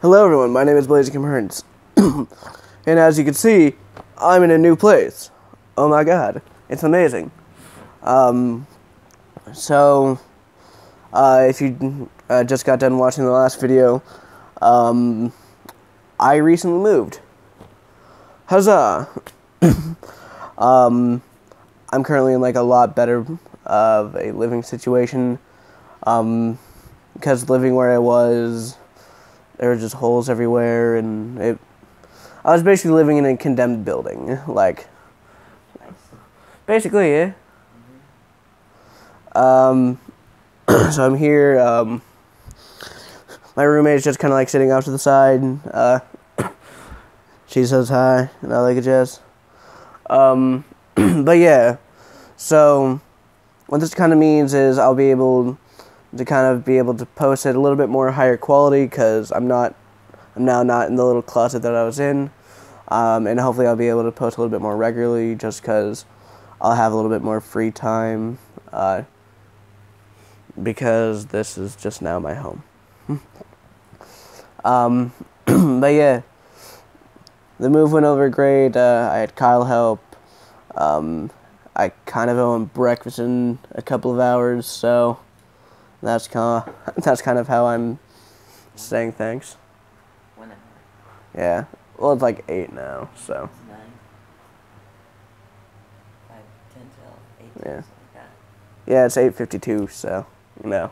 Hello, everyone. My name is Blaze Hearns. and as you can see, I'm in a new place. Oh my god. It's amazing. Um, so, uh, if you uh, just got done watching the last video, um, I recently moved. Huzzah! um, I'm currently in like a lot better of a living situation. Um, because living where I was, there were just holes everywhere, and it. I was basically living in a condemned building, like. Basically, yeah. Um, so I'm here. Um, my roommate's just kind of like sitting off to the side. Uh, she says hi, and I like a jazz. Um, but yeah, so what this kind of means is I'll be able to kind of be able to post it a little bit more higher quality because I'm not, I'm now not in the little closet that I was in, um, and hopefully I'll be able to post a little bit more regularly just because I'll have a little bit more free time, uh, because this is just now my home. um, but yeah, the move went over great. Uh, I had Kyle help. Um, I kind of owe him breakfast in a couple of hours, so that's kind of that's kind of how I'm saying thanks. One hour. Yeah. Well, it's like eight now, so It's nine. Five, ten till eight. Yeah. something like that. yeah, it's eight fifty-two. So you know,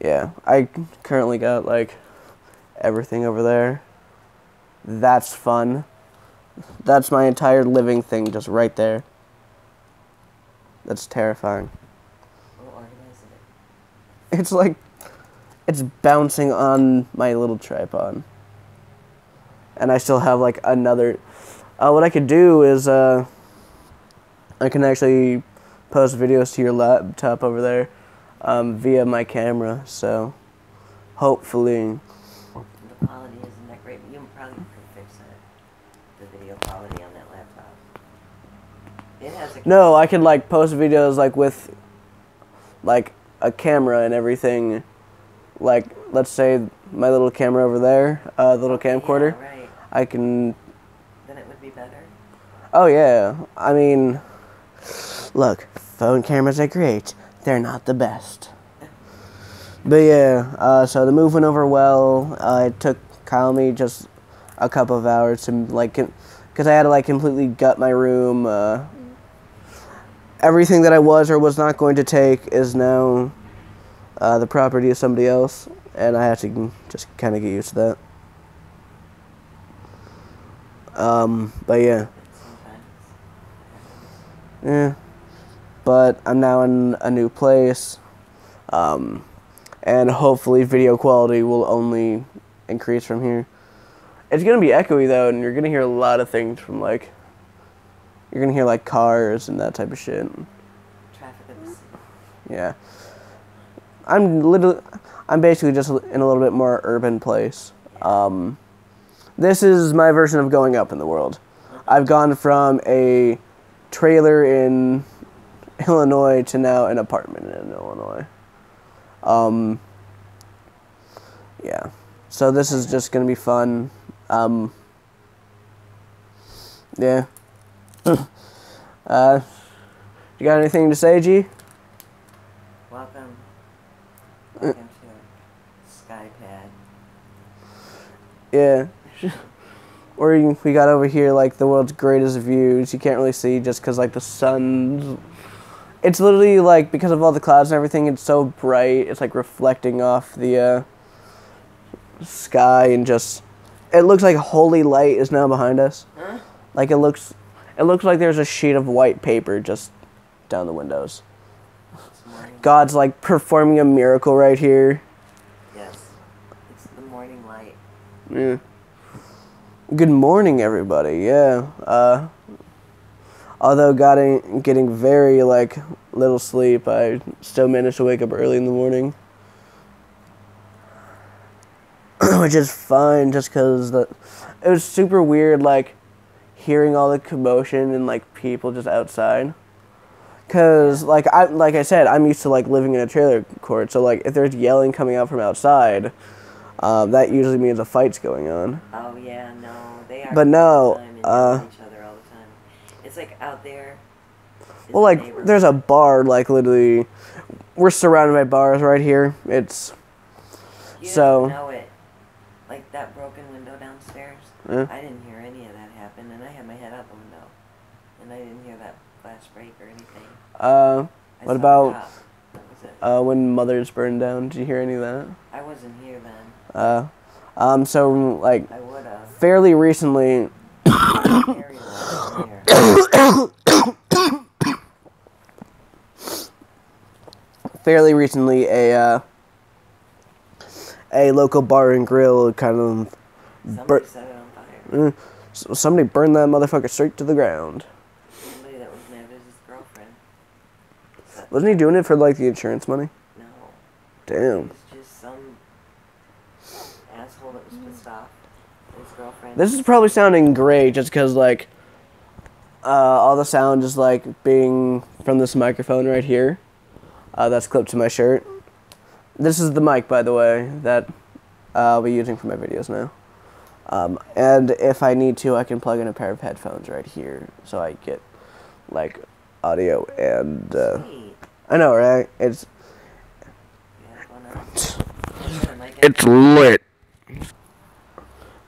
yeah. I currently got like everything over there. That's fun. That's my entire living thing just right there. That's terrifying. We'll organize it. It's like it's bouncing on my little tripod. And I still have like another uh, what I could do is uh I can actually post videos to your laptop over there um, via my camera, so hopefully The quality isn't that great, but you probably could fix it. The video quality on that laptop. It has a. No, I could like post videos like with like a camera and everything. Like let's say my little camera over there, uh, the little camcorder. Yeah, right. I can Then it would be better. Oh yeah. I mean, look, phone cameras are great. They're not the best. But yeah, uh, so the move went over well. Uh, it took Kyle and me just a couple of hours to like, because I had to like completely gut my room. Uh, everything that I was or was not going to take is now uh, the property of somebody else, and I have to just kind of get used to that. Um, but yeah. Yeah. But I'm now in a new place. Um, and hopefully video quality will only increase from here. It's gonna be echoey though, and you're gonna hear a lot of things from like you're gonna hear like cars and that type of shit. Traffic of the city. Yeah. I'm literally I'm basically just in a little bit more urban place. Um, this is my version of going up in the world. I've gone from a trailer in Illinois to now an apartment in Illinois. Um, yeah. So this is just gonna be fun. Um, yeah. uh, you got anything to say, G? Welcome. Welcome to SkyPad. Yeah. or you, we got over here like the world's greatest views. You can't really see just because like the sun's. It's literally like because of all the clouds and everything. It's so bright. It's like reflecting off the uh, sky and just. It looks like holy light is now behind us. Huh? Like it looks. It looks like there's a sheet of white paper just down the windows. God's like performing a miracle right here. Yes. It's the morning light. Yeah. Good morning, everybody. Yeah. Uh, although getting getting very like little sleep, I still managed to wake up early in the morning, which is fine. Just because the it was super weird, like hearing all the commotion and like people just outside. Cause like I like I said, I'm used to like living in a trailer court. So like if there's yelling coming out from outside, um, that usually means a fight's going on. Oh yeah, no, they are. But no, uh, each other all the time. It's like out there. Well, like there's a bar like literally, we're surrounded by bars right here. It's You so- know it. Like that broken window downstairs. Yeah. I didn't hear any of that happen, and I had my head out the window, and I didn't hear that glass break or anything. Uh, What about- cop. That was it. uh, when Mother's burned down. Did you hear any of that? I wasn't here then. Uh, um, so like I would have. fairly recently, Harry was there. fairly recently, a uh, a local bar and grill kind of Somebody Bur- set it on fire. s- somebody burned that motherfucker straight to the ground. Somebody that was mad at his girlfriend. Wasn't he doing it for like the insurance money? No. Damn. It just some asshole that was pissed off his girlfriend. This is probably sounding great just because, like, uh, all the sound is, like, being from this microphone right here. Uh, that's clipped to my shirt. This is the mic, by the way, that uh, I'll be using for my videos now. Um, and if I need to, I can plug in a pair of headphones right here so I get, like, audio and. Uh. I know, right? It's. You have one of- Yeah, like It's lit.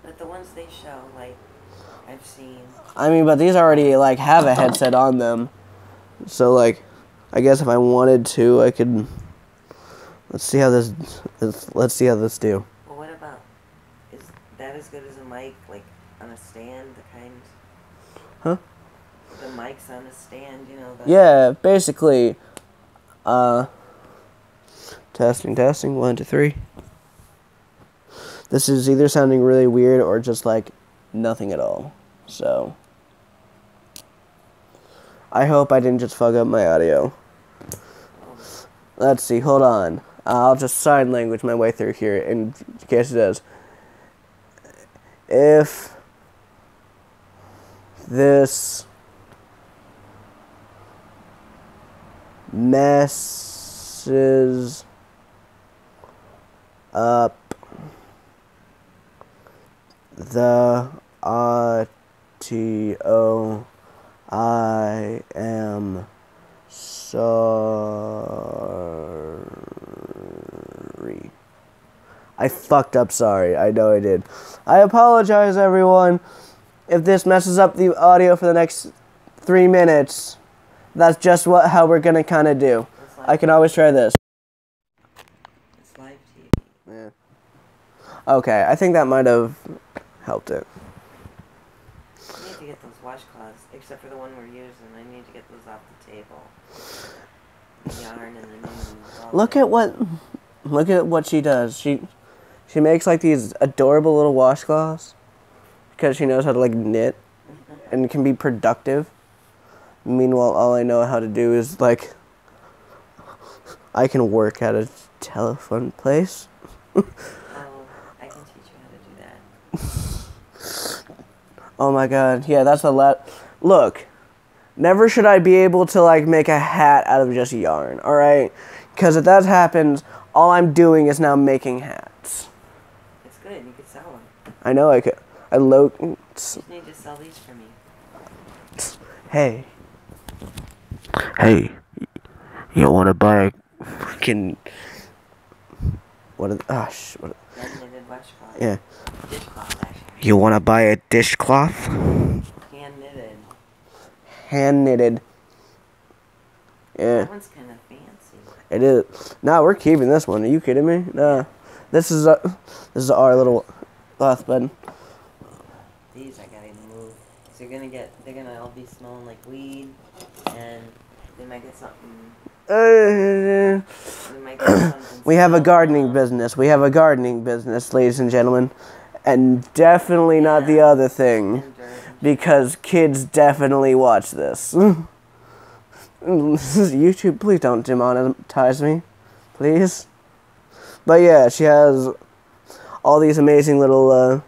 But the ones they show, like, I've seen. I mean, but these already like have a headset on them, so like, I guess if I wanted to, I could. Let's see how this. this let's see how this do. Well, what about? Is that as good as a mic, like, on a stand, the kind? Huh? The mic's on a stand, you know? The, Yeah, basically. Uh. Testing, testing. One, two, three. This is either sounding really weird or just like nothing at all. So. I hope I didn't just fuck up my audio. Let's see, hold on. I'll just sign language my way through here in case it does. If this messes up the audio, I am sorry. I fucked up sorry. I know I did. I apologize everyone if this messes up the audio for the next 3 minutes. That's just what how we're going to kind of do. I can always try this. it's live TV. Yeah. Okay, I think that might have helped it. I need to get those washcloths, except for the one we're using. I need to get those off the table. The yarn and the. Look at what look at what she does. She she makes like these adorable little washcloths because she knows how to like knit and can be productive. Meanwhile, all I know how to do is like I can work at a telephone place. Oh, I can teach you how to do that. Oh my god. Yeah, that's a lot. Look, never should I be able to like make a hat out of just yarn, all right? Cuz if that happens, all I'm doing is now making hats. It's good. You could sell them. I know I could. I lo- You need to sell these for me. Hey. Hey. You want to buy a fucking. What are. Ah, sh- what, yeah. You want to buy a dishcloth? Hand knitted. Hand knitted. Yeah, That one's kind of fancy. it is. Nah, we're keeping this one. Are you kidding me? Nah. This is a, this is our little cloth bed. These I gotta move. So you're gonna get, they're gonna all be smelling like weed, and might get something. Uh, They might get something we have a gardening business. We have a gardening business, ladies and gentlemen. And definitely not the other thing. Because kids definitely watch this. this is YouTube. Please don't demonetize me, please. But yeah, she has all these amazing little uh,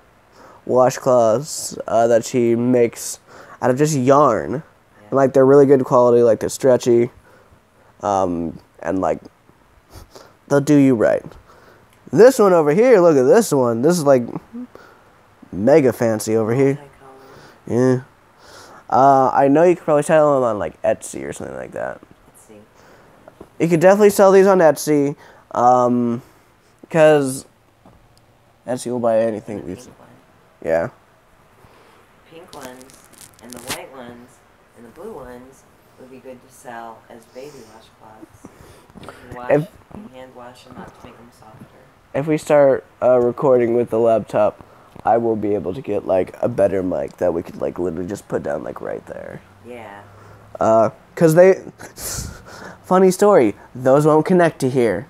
washcloths uh, that she makes out of just yarn. And, like they're really good quality. Like they're stretchy. um, and like they'll do you right. This one over here, look at this one. This is like mega fancy over here. Yeah. Uh, I know you could probably sell them on like Etsy or something like that. Let's. You could definitely sell these on Etsy, um, because Etsy will buy anything. Pink one. Yeah. Pink ones and the white ones and the blue ones would be good to sell as baby washcloths. Wash, If- you hand wash them up to make them softer. If we start uh, recording with the laptop, I will be able to get like a better mic that we could like literally just put down like right there. Yeah. Uh, cause they, funny story, those won't connect to here.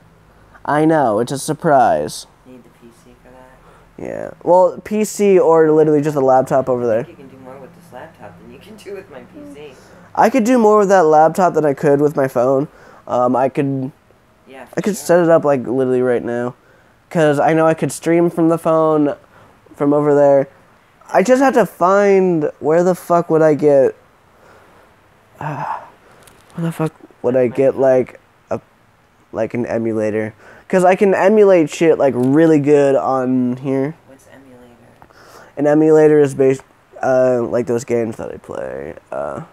I know, it's a surprise. Need the PC for that. Yeah. Well, PC or literally just a laptop over there. Laptop than you can do with my PC. I could do more with that laptop than I could with my phone. Um, I could Yeah. I could sure. set it up like literally right now, cause I know I could stream from the phone, from over there. I just have to find where the fuck would I get. where the fuck would I get like a, like an emulator? Cause I can emulate shit like really good on here. What's emulator? An emulator is based, uh, like those games that I play. Uh,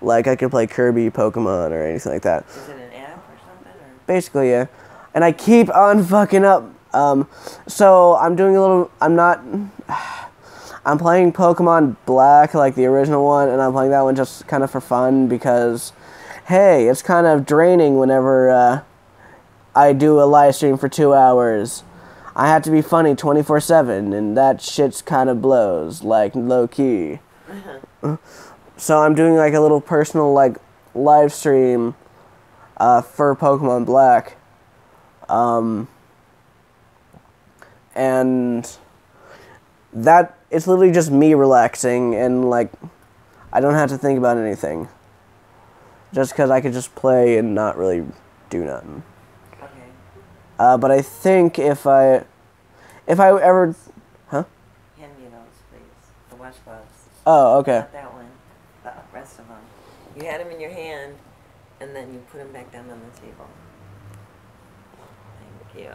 like I could play Kirby, Pokemon, or anything like that. Is it an app or something? Or Basically, yeah. And I keep on fucking up. Um, so I'm doing a little. I'm not. I'm playing Pokemon Black, like the original one, and I'm playing that one just kind of for fun because, hey, it's kind of draining whenever uh, I do a live stream for two hours. I have to be funny 24 7, and that shit's kind of blows, like low key. so I'm doing like a little personal, like, live stream uh, for Pokemon Black. Um, and that it's literally just me relaxing and like I don't have to think about anything. Just because I could just play and not really do nothing. Uh, but I think if I, if I ever, huh? Hand me those, please. The washcloths. Oh, okay. Not that one. The rest of them. You had them in your hand, and then you put them back down on the table. Thank you.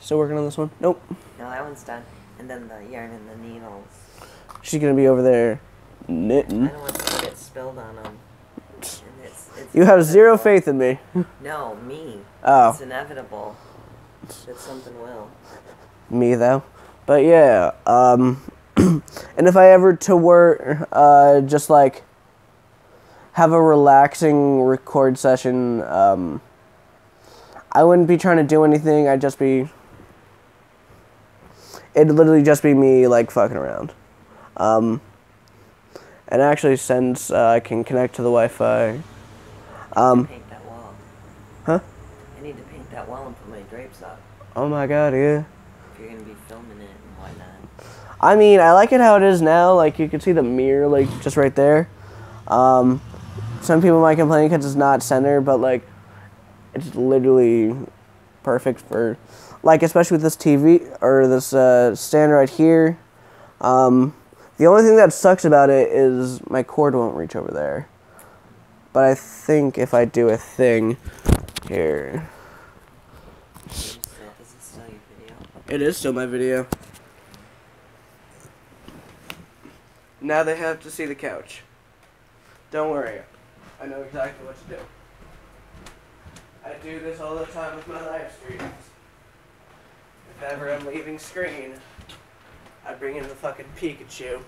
Still working on this one? Nope. No, that one's done. And then the yarn and the needles. She's gonna be over there knitting. I don't want to get spilled on them. It's, You have zero faith in me. No, me. Oh. It's inevitable that something will. me though. But yeah, um, and if I ever to work, uh, just like have a relaxing record session, um, I wouldn't be trying to do anything. I'd just be. It'd literally just be me like fucking around. Um, and actually, since uh, I can connect to the Wi-Fi, um, paint that wall. huh? I need to paint that wall and put my drapes up. Oh my god, yeah. If you're gonna be filming it and whatnot. I mean, I like it how it is now. Like you can see the mirror, like just right there. Um, some people might complain because it's not center, but like it's literally perfect for, like especially with this TV or this uh, stand right here. Um, the only thing that sucks about it is my cord won't reach over there. But I think if I do a thing here? It is still my video. Now they have to see the couch. Don't worry. I know exactly what to do. I do this all the time with my live streams. If ever I'm leaving screen, I bring in the fucking Pikachu.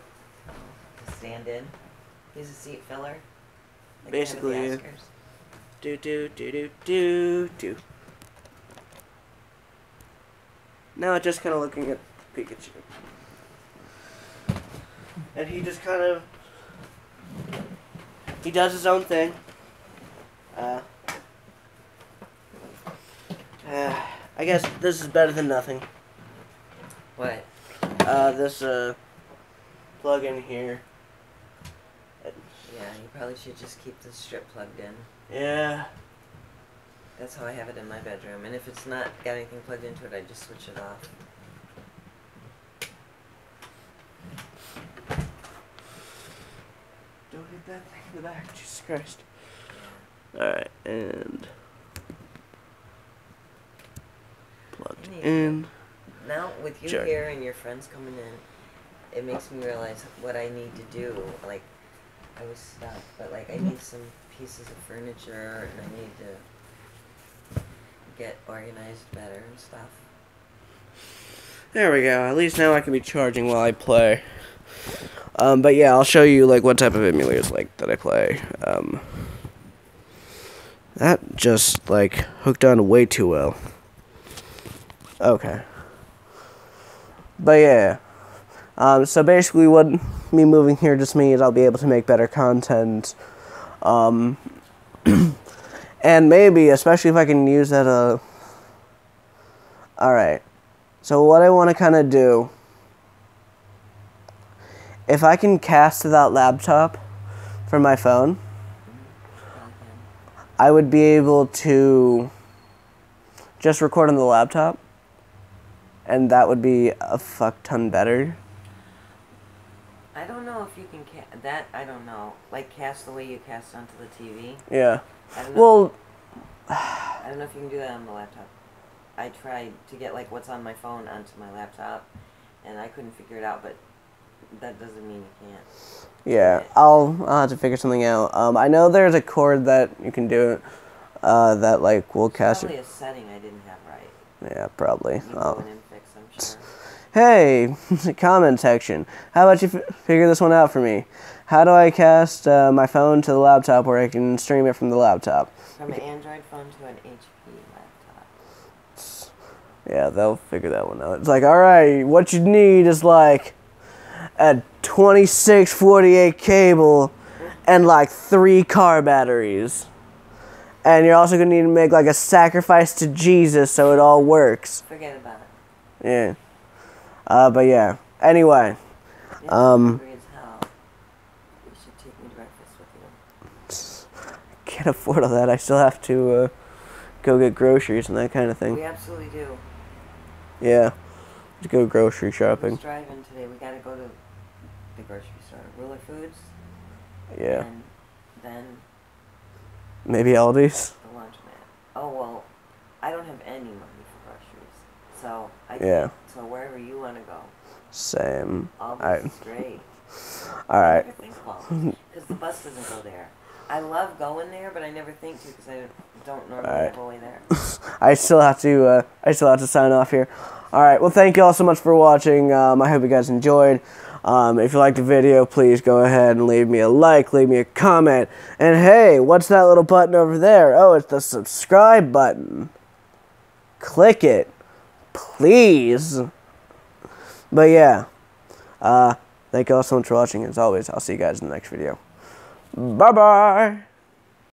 Stand in. He's a seat filler. Basically, kind yeah. of the Oscars. Do do do do do do. Now just kind of looking at Pikachu. And he just kind of he does his own thing. Uh, uh, I guess this is better than nothing. What? Uh, this uh plug in here. Yeah, you probably should just keep the strip plugged in. Yeah. That's how I have it in my bedroom. And if it's not got anything plugged into it, I just switch it off. Don't hit that thing in the back, Jesus Christ. Alright, and plugged in. Now, with you Sure. here and your friends coming in, it makes me realize what I need to do. Like, I was stuck, but like, I need some pieces of furniture and I need to get organized better and stuff. There we go. At least now I can be charging while I play. Um, but yeah, I'll show you like what type of emulators like that I play. Um, that just like hooked on way too well. Okay. But yeah. Um, so basically, what me moving here just means I'll be able to make better content. Um, and maybe, especially if I can use that. Uh, all right. So what I want to kind of do, if I can cast to that laptop from my phone, I would be able to just record on the laptop, and that would be a fuck ton better. I don't know if you can ca- that. I don't know. Like cast the way you cast onto the TV. Yeah. I don't. Well, I don't know if you can do that on the laptop. I tried to get like what's on my phone onto my laptop, and I couldn't figure it out. But that doesn't mean you can't. yeah. I'll I'll have to figure something out. Um, I know there's a cord that you can do it. Uh, that like will cast Probably it. a setting I didn't have right. Yeah, probably. You Um, fix. I'm sure. Hey, comment section. How about you f- figure this one out for me? How do I cast uh, my phone to the laptop where I can stream it from the laptop? From an Android phone to an HP laptop. Yeah, they'll figure that one out. It's like, all right, what you need is like a 2648 cable and like three car batteries. And you're also going to need to make like a sacrifice to Jesus so it all works. Forget about it. Yeah. Uh, but yeah. Anyway, Um, hungry as hell. You should take me to breakfast with you. can't afford all that. I still have to uh, go get groceries and that kind of We thing. absolutely do. Yeah. To go grocery shopping. driving today? We gotta go to the grocery store. Ruler Foods. Yeah. And then Maybe Aldi's. the laundromat. Oh well, I don't have any money so I Yeah. So wherever you want to go, Same. Straight. All right. I never think about because the bus doesn't go there. I love going there, but I never think to because I don't normally have a way there. I still have to. Uh, I still have to sign off here. All right. Well, thank you all so much for watching. Um, I hope you guys enjoyed. Um, if you liked the video, please go ahead and leave me a like, leave me a comment, and hey, what's that little button over there? Oh, it's the subscribe button. Click it, please. But yeah, uh, thank you all so much for watching. As always, I'll see you guys in the next video. Bye bye.